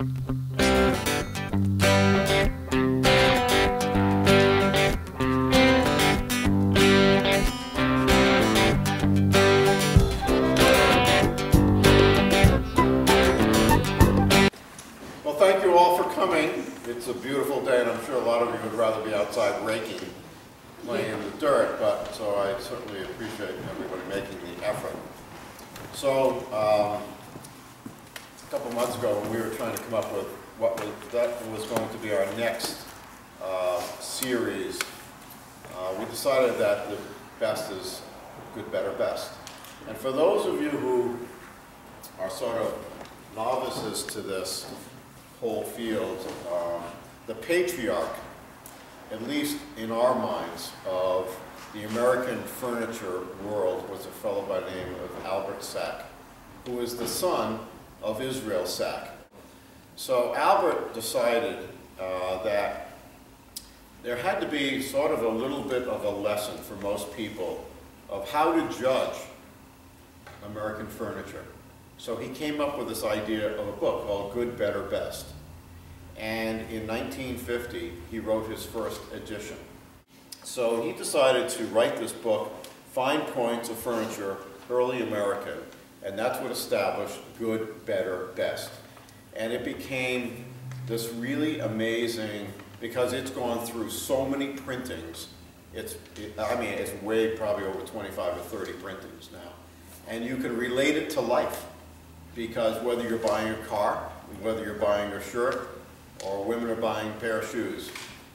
Well, thank you all for coming. It's a beautiful day, and I'm sure a lot of you would rather be outside raking, playing in the dirt, but, so I certainly appreciate everybody making the effort. So, um, a couple months ago, when we were trying to come up with what was, that was going to be our next uh, series, uh, we decided that the best is good, better, best. And for those of you who are sort of novices to this whole field, um, the patriarch, at least in our minds, of the American furniture world was a fellow by the name of Albert Sack, who is the son of Israel Sack. So Albert decided uh, that there had to be sort of a little bit of a lesson for most people of how to judge American furniture. So he came up with this idea of a book called Good, Better, Best. And in 1950, he wrote his first edition. So he decided to write this book, Fine Points of Furniture, Early American, and that's what established Good, Better, Best. And it became this really amazing, because it's gone through so many printings, it's, it, I mean, it's way probably over 25 or 30 printings now. And you can relate it to life because whether you're buying a car, whether you're buying a shirt, or women are buying a pair of shoes,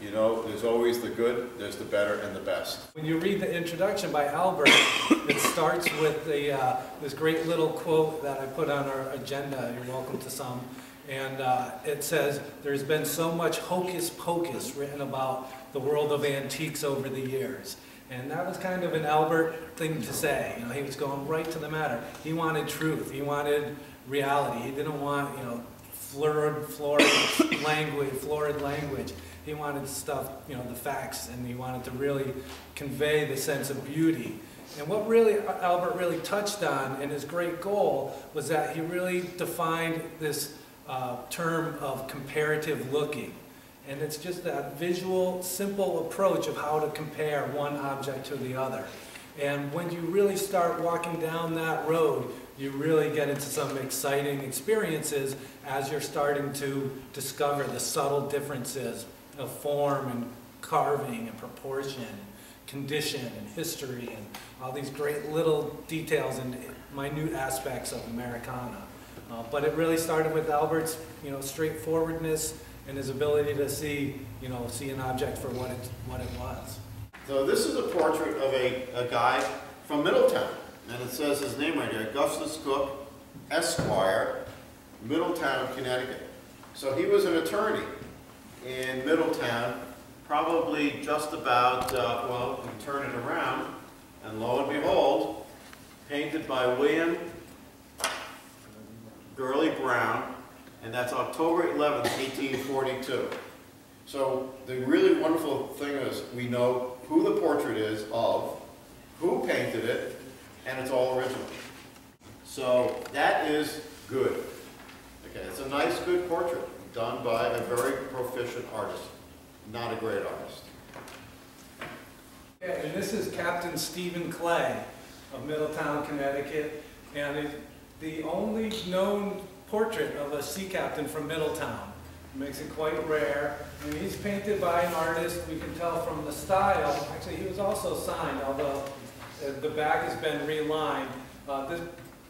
you know, there's always the good, there's the better, and the best. When you read the introduction by Albert, starts with the, uh, this great little quote that I put on our agenda, you're welcome to some, and uh, it says, there's been so much hocus pocus written about the world of antiques over the years. And that was kind of an Albert thing to say. You know, he was going right to the matter. He wanted truth. He wanted reality. He didn't want, you know, florid, florid language, florid language. He wanted stuff, you know, the facts, and he wanted to really convey the sense of beauty. And what really Albert really touched on, and his great goal, was that he really defined this uh, term of comparative looking. And it's just that visual, simple approach of how to compare one object to the other. And when you really start walking down that road, you really get into some exciting experiences as you're starting to discover the subtle differences of form and carving and proportion, condition and history and all these great little details and minute aspects of Americana. Uh, but it really started with Albert's, you know, straightforwardness and his ability to see, you know, see an object for what it, what it was. So this is a portrait of a, a guy from Middletown, and it says his name right here, Augustus Cook, Esquire, Middletown, Connecticut. So he was an attorney in Middletown, probably just about, uh, well, you turn it around, and lo and behold, painted by William Gurley Brown, and that's October 11th, 1842. So the really wonderful thing is we know who the portrait is of, who painted it, and it's all original. So that is good. Okay, it's a nice, good portrait done by a very proficient artist, not a great artist. And this is Captain Stephen Clay of Middletown, Connecticut, and the only known portrait of a sea captain from Middletown. It makes it quite rare. And he's painted by an artist, we can tell from the style. Actually, he was also signed, although uh, the back has been relined. Uh, this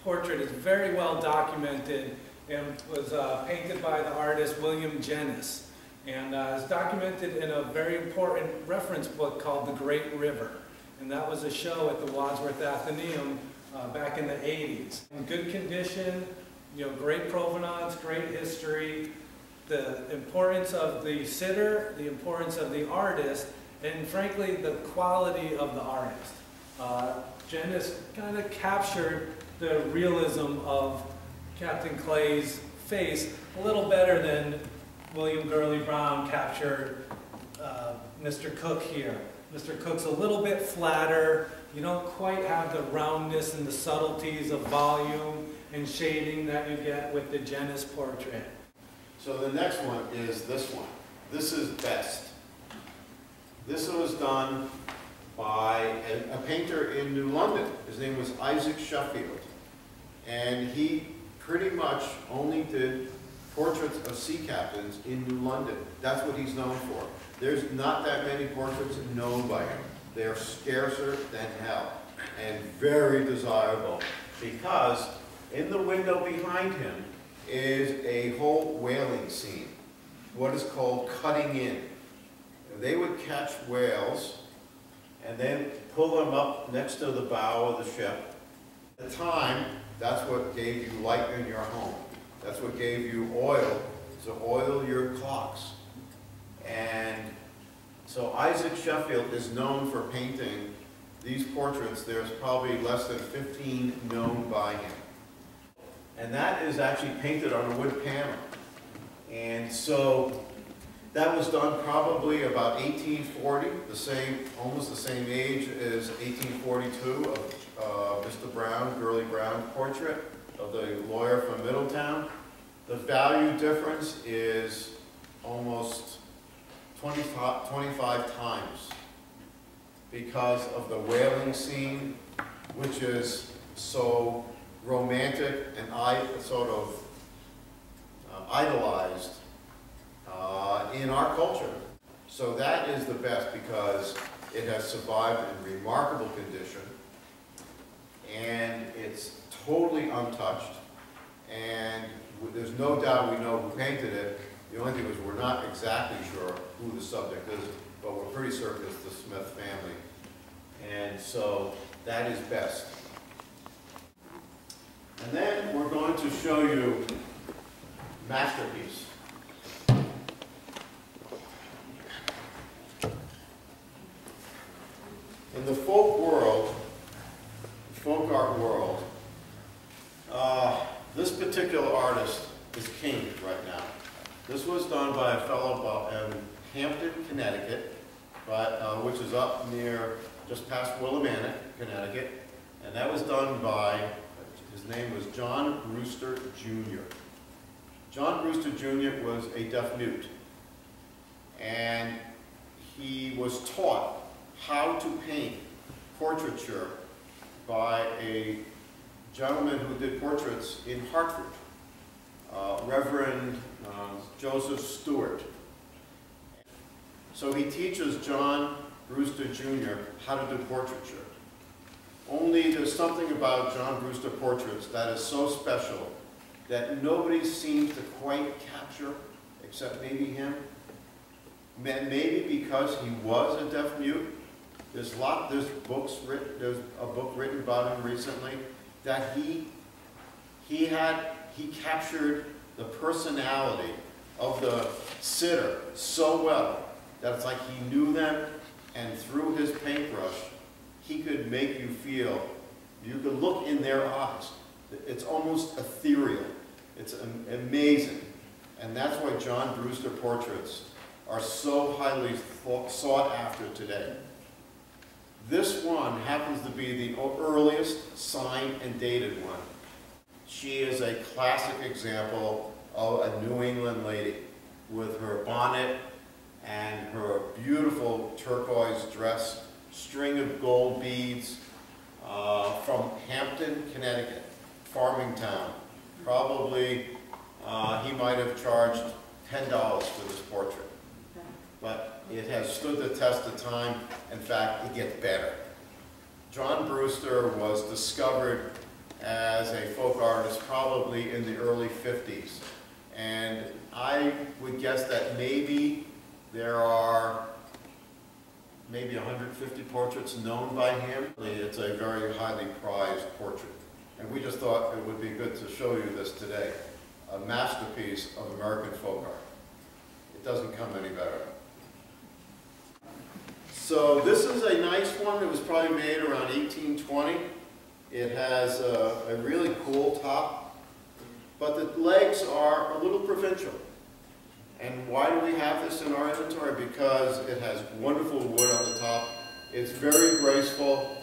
portrait is very well documented and was uh, painted by the artist William Jennys. And uh, is documented in a very important reference book called The Great River. And that was a show at the Wadsworth Atheneum uh, back in the 80s. In good condition, you know, great provenance, great history, the importance of the sitter, the importance of the artist, and frankly, the quality of the artist. Uh, Jennys kind of captured the realism of Captain Clay's face a little better than William Gurley Brown captured uh, Mr. Cook here. Mr. Cook's a little bit flatter. You don't quite have the roundness and the subtleties of volume and shading that you get with the Jennys portrait. So the next one is this one. This is best. This was done by a, a painter in New London. His name was Isaac Sheffield. And he pretty much only did portraits of sea captains in New London. That's what he's known for. There's not that many portraits known by him. They're scarcer than hell and very desirable because in the window behind him is a whole whaling scene, what is called cutting in. They would catch whales and then pull them up next to the bow of the ship. At the time, that's what gave you light in your home. That's what gave you oil to oil your clocks. And so Isaac Sheffield is known for painting these portraits. There's probably less than 15 known by him. And that is actually painted on a wood panel. And so that was done probably about 1840, the same, almost the same age as 1842 of uh, Mr. Brown, Gurley Brown portrait of the lawyer from Middletown. The value difference is almost 25, 25 times because of the whaling scene, which is so romantic and I sort of uh, idolized uh, in our culture. So that is the best because it has survived in remarkable condition and totally untouched and there's no doubt we know who painted it. The only thing is we're not exactly sure who the subject is, but we're pretty certain it's the Smith family. And so that is best. And then we're going to show you masterpiece. In the folk world, folk art world, uh, this particular artist is king right now. This was done by a fellow in Hampton, Connecticut, uh, which is up near, just past Willimantic, Connecticut. And that was done by, his name was John Brewster Jr. John Brewster Jr. was a deaf mute. And he was taught how to paint portraiture by a gentleman who did portraits in Hartford, uh, Reverend uh, Joseph Steward. So he teaches John Brewster Jr. how to do portraiture. Only there's something about John Brewster portraits that is so special that nobody seems to quite capture except maybe him. Maybe because he was a deaf mute. There's a lot, there's books written, there's a book written about him recently that he, he had, he captured the personality of the sitter so well that it's like he knew them and through his paintbrush, he could make you feel, you could look in their eyes. It's almost ethereal. It's amazing. And that's why John Brewster portraits are so highly sought after today. This one happens to be the earliest signed and dated one. She is a classic example of a New England lady with her bonnet and her beautiful turquoise dress, string of gold beads uh, from Hampton, Connecticut, farming town. Probably uh, he might have charged $10 for this portrait. But it has stood the test of time. In fact, it gets better. John Brewster was discovered as a folk artist probably in the early 50s. And I would guess that maybe there are maybe 150 portraits known by him. It's a very highly prized portrait. And we just thought it would be good to show you this today. A masterpiece of American folk art. It doesn't come any better. So this is a nice one. It was probably made around 1820. It has a, a really cool top, but the legs are a little provincial. And why do we have this in our inventory? Because it has wonderful wood on the top. It's very graceful.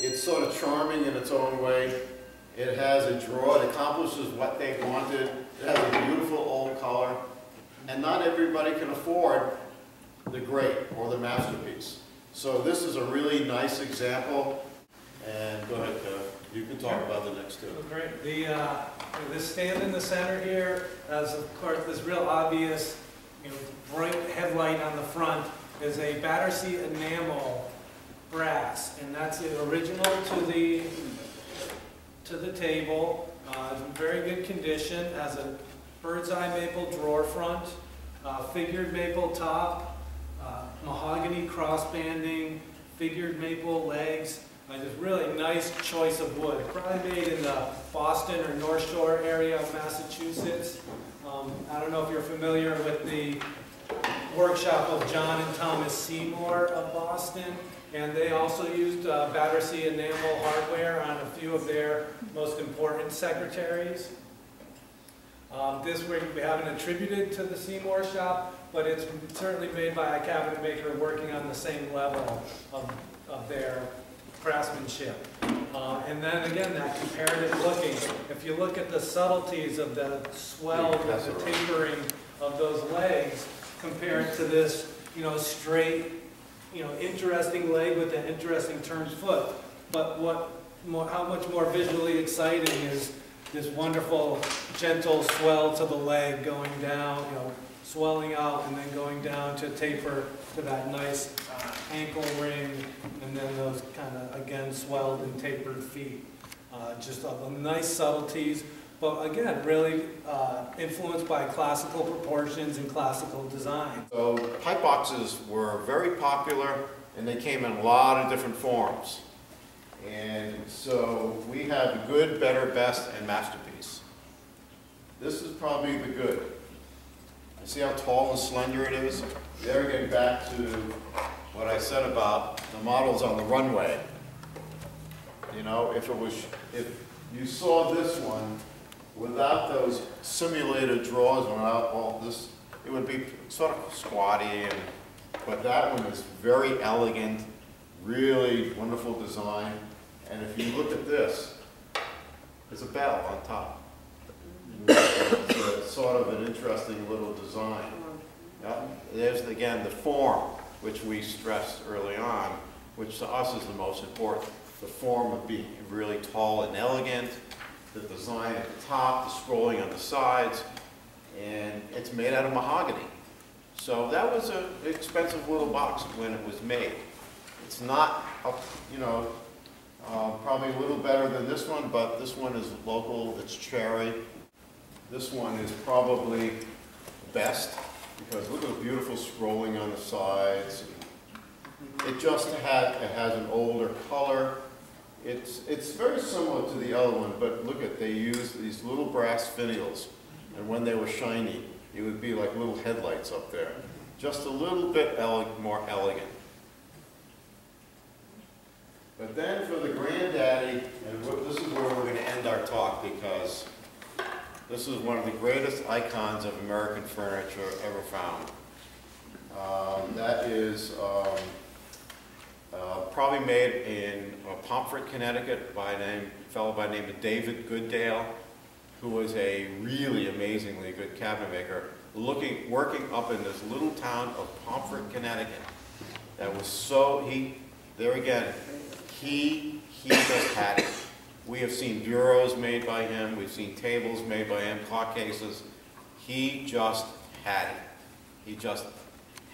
It's sort of charming in its own way. It has a draw. It accomplishes what they wanted. It has a beautiful old color. And not everybody can afford the great or the masterpiece. So this is a really nice example, and go ahead, Kev. You can talk about the next two. Great. The, uh, this stand in the center here has, of course, this real obvious, you know, bright headlight on the front is a Battersea enamel brass, and that's the original to the, to the table. Uh, very good condition, has a bird's eye maple drawer front, uh, figured maple top, uh, mahogany crossbanding, figured maple legs, like this really nice choice of wood, probably made in the Boston or North Shore area of Massachusetts. Um, I don't know if you're familiar with the workshop of John and Thomas Seymour of Boston, and they also used uh, Battersea enamel hardware on a few of their most important secretaries. Um, This we we haven't attributed to the Seymour shop, but it's certainly made by a cabinet maker working on the same level of, of their craftsmanship. Uh, And then again, that comparative looking, if you look at the subtleties of the swell, and the tapering of those legs compared to this, you know, straight, you know, interesting leg with an interesting turned foot. But what, more, how much more visually exciting is this wonderful gentle swell to the leg going down, you know, swelling out and then going down to taper to that nice uh, ankle ring, and then those kind of, again, swelled and tapered feet. Uh, Just a nice subtleties, but again, really uh, influenced by classical proportions and classical design. So pipe boxes were very popular, and they came in a lot of different forms. And so we have good, better, best, and masterpiece. This is probably the good. See how tall and slender it is? There, getting back to what I said about the models on the runway. You know, if it was, if you saw this one without those simulated draws, without all this, it would be sort of squatty and, but that one is very elegant, really wonderful design. And if you look at this, there's a bell on top. It's a sort of an interesting little design. Uh-huh. Yeah, There's, again, the form, which we stressed early on, which to us is the most important. The form of being really tall and elegant, the design at the top, the scrolling on the sides, and it's made out of mahogany. So that was an expensive little box when it was made. It's not, up- you know, uh, probably a little better than this one, but this one is local, it's cherry. This one is probably best, because look at the beautiful scrolling on the sides. It just had, it has an older color. It's, it's very similar to the other one, but look at, they used these little brass finials, and when they were shiny, it would be like little headlights up there. Just a little bit ele- more elegant. But then for the granddaddy, and this is where we're gonna end our talk, because this is one of the greatest icons of American furniture ever found. Um, That is um, uh, probably made in uh, Pomfret, Connecticut by a name, fellow by the name of David Goodale, who was a really amazingly good cabinet maker, looking, working up in this little town of Pomfret, Connecticut. That was so, he, there again, he, he just had it. We have seen bureaus made by him, we've seen tables made by him, clock cases. He just had it. He just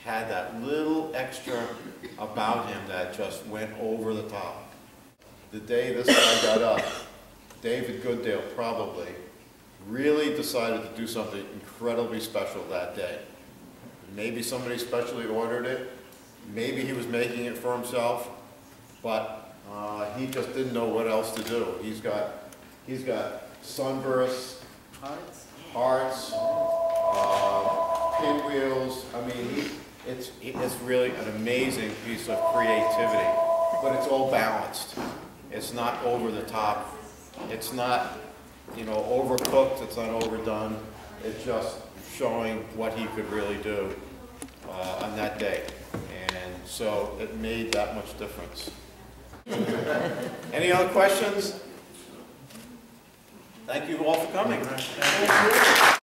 had that little extra about him that just went over the top. The day this guy got up, David Goodale probably really decided to do something incredibly special that day. Maybe somebody specially ordered it, maybe he was making it for himself, but uh, he just didn't know what else to do. He's got, he's got sunbursts, hearts, uh, pinwheels. I mean, he, it's, it's really an amazing piece of creativity, but it's all balanced. It's not over the top. It's not, you know, overcooked. It's not overdone. It's just showing what he could really do uh, on that day. And so it made that much difference. Any other questions? Thank you all for coming.